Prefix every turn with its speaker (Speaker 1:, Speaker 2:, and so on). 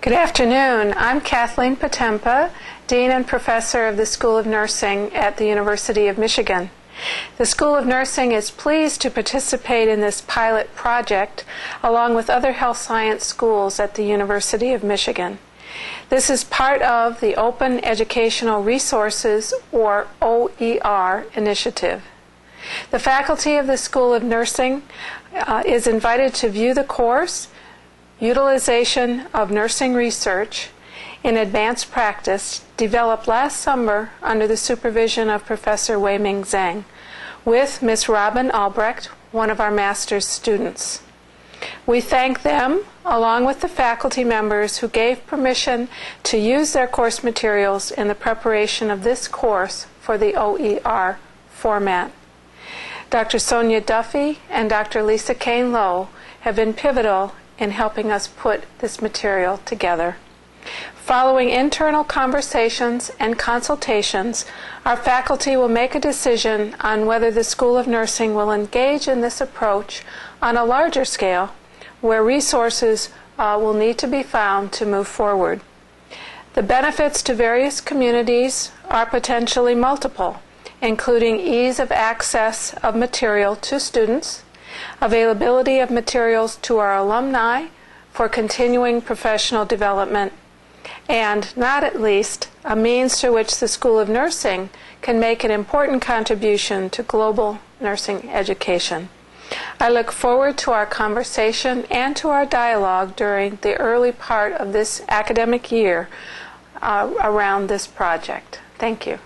Speaker 1: Good afternoon. I'm Kathleen Potempa, Dean and Professor of the School of Nursing at the University of Michigan. The School of Nursing is pleased to participate in this pilot project along with other health science schools at the University of Michigan. This is part of the Open Educational Resources, or OER, initiative. The faculty of the School of Nursing uh, is invited to view the course, Utilization of Nursing Research in Advanced Practice, developed last summer under the supervision of Professor Weiming Zhang with Ms. Robin Albrecht, one of our master's students. We thank them, along with the faculty members who gave permission to use their course materials in the preparation of this course for the OER format. Dr. Sonia Duffy and Dr. Lisa Kane Low have been pivotal in helping us put this material together. Following internal conversations and consultations, our faculty will make a decision on whether the School of Nursing will engage in this approach on a larger scale where resources uh, will need to be found to move forward. The benefits to various communities are potentially multiple, including ease of access of material to students, availability of materials to our alumni for continuing professional development, and, not at least, a means through which the School of Nursing can make an important contribution to global nursing education. I look forward to our conversation and to our dialogue during the early part of this academic year uh, around this project. Thank you.